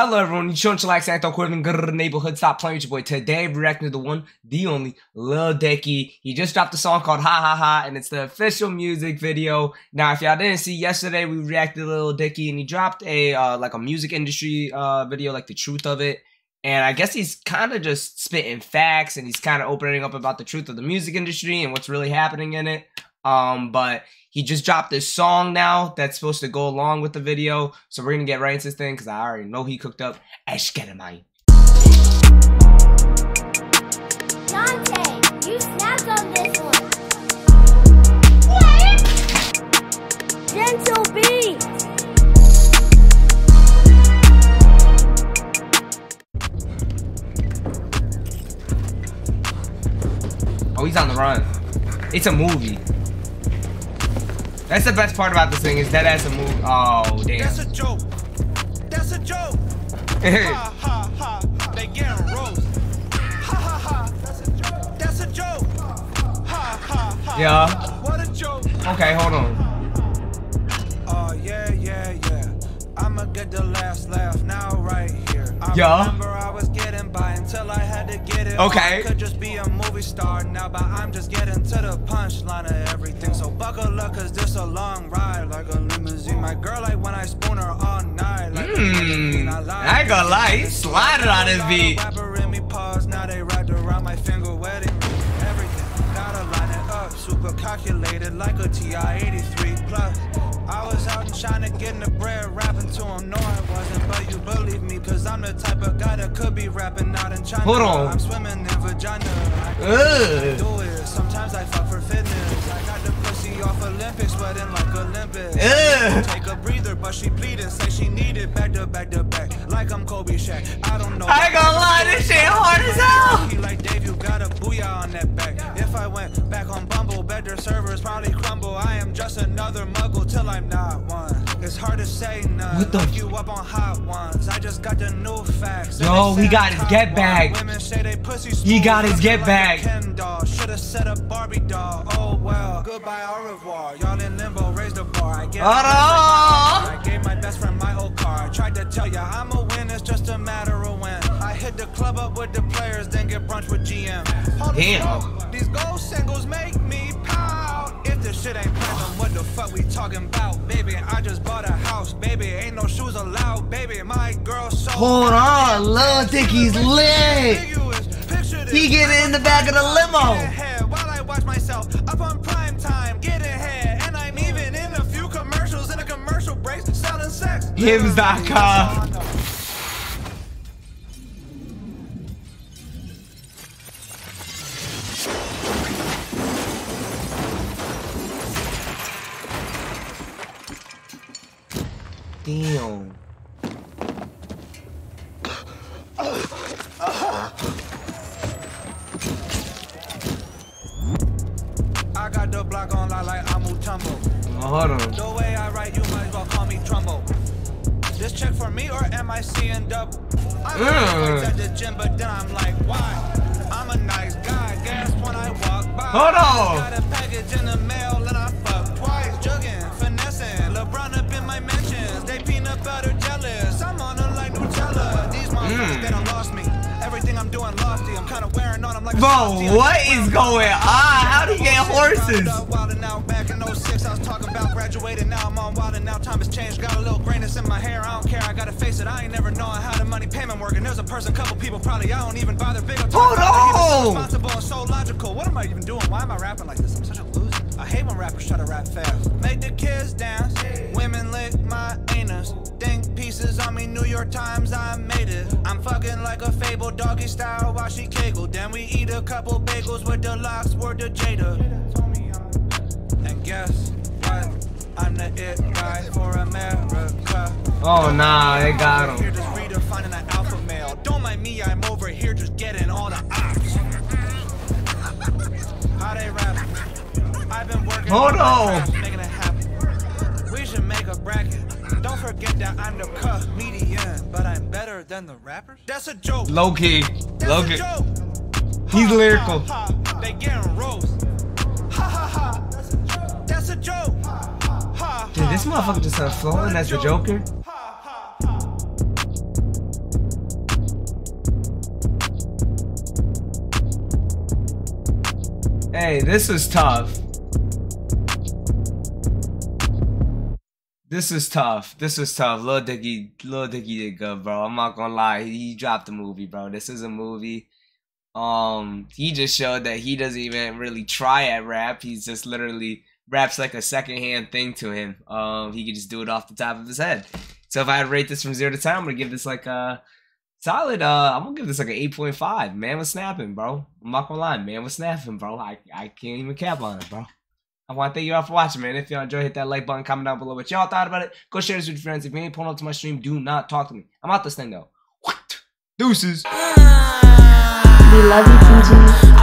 Hello everyone, it's Sean Chillax, Anton Corbin, grrr, neighborhood, stop playing with your boy. Today reacting to the one, the only, Lil Dicky. He just dropped a song called Ha Ha Ha, and it's the official music video. Now, if y'all didn't see, yesterday we reacted to Lil Dicky, and he dropped a, uh, like a music industry, uh, video, like the truth of it. And I guess he's kind of just spitting facts, and he's kind of opening up about the truth of the music industry and what's really happening in it. Um, but he just dropped this song now that's supposed to go along with the video. So we're gonna get right into this thing because I already know he cooked up. Dante, you snapped on this one. What? Gentle beat. Oh, he's on the run. It's a movie. That's the best part about this thing is that as a movie. Oh damn. That's a joke. That's a joke. ha ha ha. They getting roast. Ha ha ha. That's a joke. That's a joke. Ha ha ha. Yeah. What a joke. Okay, hold on. Oh yeah yeah yeah. I'ma get the last laugh now right here. I Yeah. remember I was by until I had to get it. Okay. Could just be a movie star now, but I'm just getting to the punchline of everything. So buckle up, cause this a long ride like a limousine. My girl like when I spoon her all night. Like. Mmm. I ain't gonna lie, he sliding on this beat. Rapper in me pause, now they wrapped around my finger, wedding ring, everything. Gotta line it up, super calculated like a TI 83 plus. I was out and trying to get the bread, rapping to him. No, I wasn't, but you believe me, cause I'm the type of Hold on. I'm swimming in vagina. I do it. Sometimes I fuck for fitness. I got the pussy off Olympics, sweating like Olympics. Ugh. Take a breather, but she bleeding. Say she needed back to back to back, like I'm Kobe Shaq. I don't know. I ain't gonna lie, this shit hard as hell. He like Dave, you got a booyah on that back. If I went back on Bumble, better servers probably crumble. I am just another muggle till I'm not one. It's hard to say none. What the Look you up on hot ones. I just got the new facts. Yo, he got his get bag. Women say they pussy He got his get bag. Ken. Shoulda set a Barbie doll. Oh well. Goodbye, au revoir. Y'all in limbo, raise the bar. I get. I gave my best friend my old car. I tried to tell ya I'm a win, it's just a matter of when. I hit the club up with the players, then get brunch with GM. Damn. These gold singles make me. If this shit ain't platinum, what the fuck we talking about? Baby, I just bought a house, baby. Ain't no shoes allowed, baby. My girl so Hold on, Lil Dicky's lit. He getting in the back of the limo. While I watch myself up on prime time, getting. And I'm even in a few commercials in a commercial breaks selling sex. Damn. I got the block on like, like I'm Mutombo. Hold on. The way I write, you might as well call me Trumbo. This check for me or am I seeing double? I'm Mm. at the gym, but then I'm like, why? I'm a nice guy, guess when I walk by. Hold on. Peanut butter jealous. I'm on them like Nutella. These motherfuckers, Mm. they done lost me. Everything I'm doing lofty. I'm kinda wearing on them like a Bro, what is going on? How do you get horses? Back in 06, I was talking about graduating. Now I'm on wildin' now. Time has changed. Got a little grayness in my hair. I don't care. I gotta face it. I ain't never knowing how the money payment working. There's a person, couple people probably. I don't even bother big. Hold on. Responsible and so logical. What am I even doing? Why am I rapping like this? I'm such a. I hate when rappers try to rap fast. Make the kids dance. Women lick my anus. Think pieces on me. New York Times. I made it. I'm fucking like a fable doggy style while she kegel. Then we eat a couple bagels with the lox. Word to Jada. And guess what? I'm the it guy for America. Oh nah, they got him. Hold on. We should make a bracket. Don't forget that I'm the cuff but I'm better than the rappers. That's a joke. Low key. Low key. He's lyrical. They getting roast. That's a joke. Dude, this motherfucker just started flowing as the Joker. Hey, this is tough. This is tough. This is tough. Lil Dicky, Lil Dicky did good, bro. I'm not gonna lie. He dropped the movie, bro. This is a movie. Um, he just showed that he doesn't even really try at rap. He's just literally raps like a secondhand thing to him. Um, he can just do it off the top of his head. So if I had rate this from zero to ten, I'm gonna give this like a solid. Uh, I'm gonna give this like an eight point five. Man was snapping, bro. I'm not gonna lie, man was snapping, bro. I I can't even cap on it, bro. I want to thank you all for watching, man. If y'all enjoyed, hit that like button, comment down below what y'all thought about it. Go share this with your friends. If you ain't pulling up to my stream, do not talk to me. I'm out this thing though. What? Deuces. We love you, TG.